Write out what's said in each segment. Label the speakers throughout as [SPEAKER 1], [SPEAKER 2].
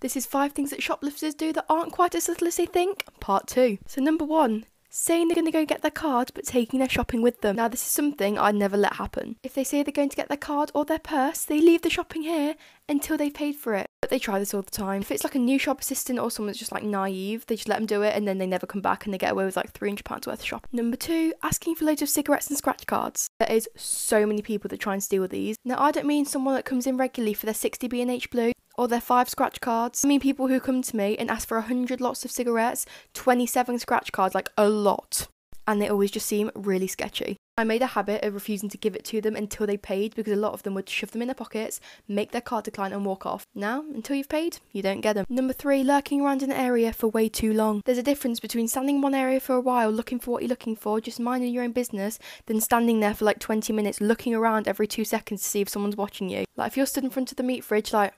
[SPEAKER 1] This is five things that shoplifters do that aren't quite as little as they think. Part two. So, number one, saying they're going to go get their card but taking their shopping with them. Now, this is something I'd never let happen. If they say they're going to get their card or their purse, they leave the shopping here until they've paid for it. But they try this all the time. If it's like a new shop assistant or someone's just like naive, they just let them do it and then they never come back and they get away with like £300 worth of shopping. Number two, asking for loads of cigarettes and scratch cards. There is so many people that try and steal these. Now, I don't mean someone that comes in regularly for their 60 B&H Blue or their five scratch cards. I mean people who come to me and ask for 100 lots of cigarettes, 27 scratch cards, like a lot and they always just seem really sketchy. I made a habit of refusing to give it to them until they paid because a lot of them would shove them in their pockets, make their card decline, and walk off. Now, until you've paid, you don't get them. Number three, lurking around an area for way too long. There's a difference between standing in one area for a while looking for what you're looking for, just minding your own business, than standing there for like 20 minutes looking around every two seconds to see if someone's watching you. Like if you're stood in front of the meat fridge, like,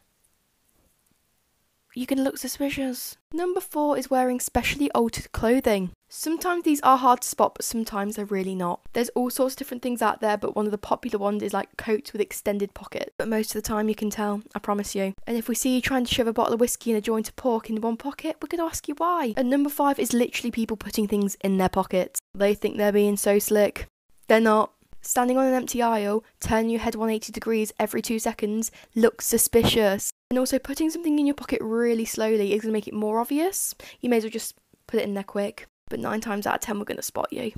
[SPEAKER 1] you can look suspicious. Number four is wearing specially altered clothing. Sometimes these are hard to spot, but sometimes they're really not. There's all sorts of different things out there, but one of the popular ones is like coats with extended pockets. But most of the time you can tell, I promise you. And if we see you trying to shove a bottle of whiskey and a joint of pork in one pocket, we're going to ask you why. And number five is literally people putting things in their pockets. They think they're being so slick. They're not. Standing on an empty aisle, turning your head 180 degrees every two seconds looks suspicious. And also, putting something in your pocket really slowly is going to make it more obvious. You may as well just put it in there quick. But nine times out of ten, we're going to spot you.